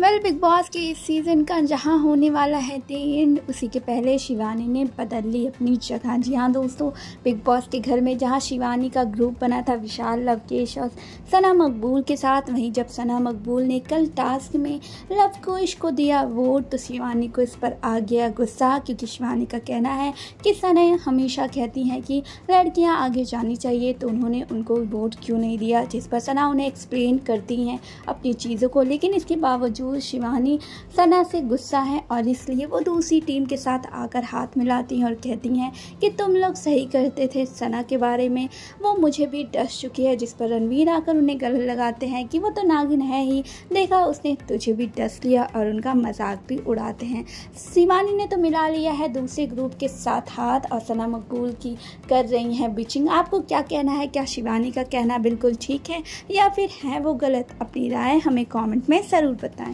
Well big boss के इस season का जहाँ होने वाला है द एंड उसी के पहले शिवानी ने बदल ली अपनी जगह। जी हाँ दोस्तों बिग बॉस के घर में जहाँ शिवानी का ग्रुप बना था, विशाल लवकेश और सना मकबूल के साथ, वहीं जब सना मकबूल ने कल टास्क में लवकुश को दिया वोट तो शिवानी को इस पर आ गया गुस्सा, क्योंकि शिवानी का कहना है कि सना हमेशा कहती हैं कि लड़कियाँ आगे जानी चाहिए तो उन्होंने उनको वोट क्यों नहीं दिया? जिस पर सना उन्हें एक्सप्लेन करती हैं अपनी चीज़ों को, लेकिन इसके बावजूद शिवानी सना से गुस्सा है और इसलिए वो दूसरी टीम के साथ आकर हाथ मिलाती हैं और कहती हैं कि तुम लोग सही करते थे सना के बारे में। वो मुझे भी डस चुकी है, जिस पर रणवीर आकर उन्हें गले लगाते हैं कि वो तो नागिन है ही। देखा उसने, तुझे भी डस लिया और उनका मज़ाक भी उड़ाते हैं। शिवानी ने तो मिला लिया है दूसरे ग्रुप के साथ हाथ और सना मकबूल की कर रही हैं बिचिंग। आपको क्या कहना है? क्या शिवानी का कहना बिल्कुल ठीक है? या फिर है वो गलत? अपनी राय हमें कमेंट में ज़रूर बताएँ।